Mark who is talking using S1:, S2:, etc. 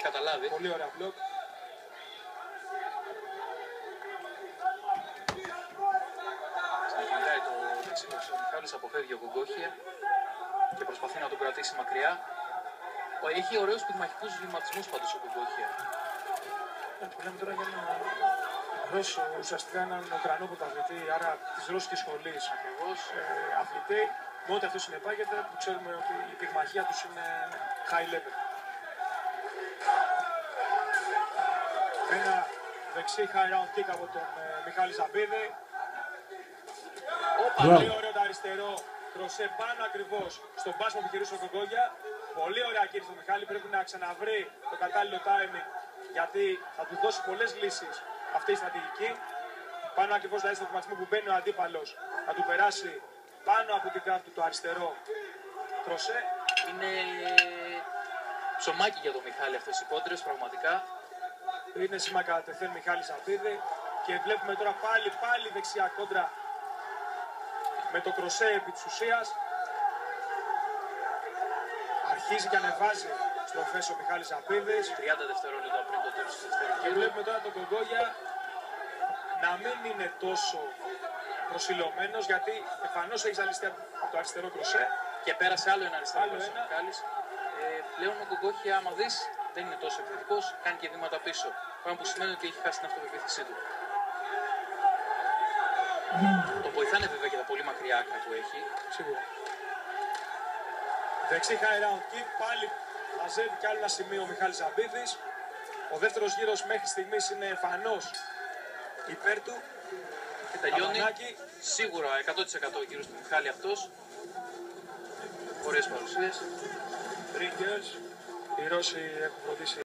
S1: έχει καταλάβει.
S2: Πολύ ωραία μπλοκ.
S1: Ξεκινάει το δεξιό ο Μιχάλης, αποφεύγει ο Γκογκόχια και προσπαθεί να τον κρατήσει μακριά. Ο- Έχει ωραίους πυγμαχικούς βηματισμούς πάντως ο Γκογκόχια.
S2: Ε, που λέμε τώρα για ένα Ρώσο, ουσιαστικά έναν Ουκρανό πρωταθλητή, άρα της ρώσικης σχολής
S1: Ακριβώς.
S2: ε, αθλητή. Με ό,τι αυτό συνεπάγεται, που ξέρουμε ότι η πυγμαχία τους είναι high level. Ένα δεξί high round kick από τον ε, Μιχάλη Ζαμπίδη.
S1: Όπα,
S3: Μπράβο.
S2: Πολύ ωραίο το αριστερό. Κροσέ πάνω ακριβώς στον πάσμα που χειρούσε ο Κογκόγια. Πολύ ωραία κίνηση του Μιχάλη. Πρέπει να ξαναβρει το κατάλληλο timing γιατί θα του δώσει πολλές λύσεις αυτή η στρατηγική. Πάνω ακριβώς δηλαδή στο βηματισμό που μπαίνει ο αντίπαλος θα του περάσει πάνω από την κάρτα του το αριστερό κροσέ.
S1: Είναι ψωμάκι για τον Μιχάλη αυτές οι κόντρες, πραγματικά.
S2: Είναι σήμα κατά τεθέν Μιχάλης Σαπίδη. Και βλέπουμε τώρα πάλι πάλι δεξιά κόντρα με το κροσέ επί της ουσίας. Αρχίζει και ανεβάζει στροφές ο Μιχάλης Σαπίδης.
S1: 30 δευτερόλεπτα πριν το τέλος του δεύτερου
S2: Και
S1: γύρου.
S2: βλέπουμε τώρα τον Κογκόγια να μην είναι τόσο προσιλωμένος γιατί εμφανώς έχεις ζαλιστεί από το αριστερό κροσέ.
S1: Και πέρασε άλλο ένα αριστερό
S2: Άλλο
S1: προς ο
S2: ένα.
S1: Μιχάλης. Ε, πλέον ο Γκογκόχια, άμα δεις, δεν είναι τόσο επιθετικός, κάνει και βήματα πίσω. Πράγμα που σημαίνει ότι έχει χάσει την αυτοπεποίθησή του. Το βοηθάνε βέβαια και τα πολύ μακριά άκρα που έχει.
S2: Σίγουρα. Δεξί high round kick, πάλι μαζεύει κι άλλο ένα σημείο ο Μιχάλης Ζαμπίδης. Ο δεύτερος γύρος μέχρι στιγμής είναι εμφανώς υπέρ του.
S1: Και τελειώνει
S2: Αμανάκη.
S1: σίγουρα 100% ο γύρος του Μιχάλη αυτός. Ωραίες παρουσίες.
S2: Ringers. Οι Ρώσοι έχουν φροντίσει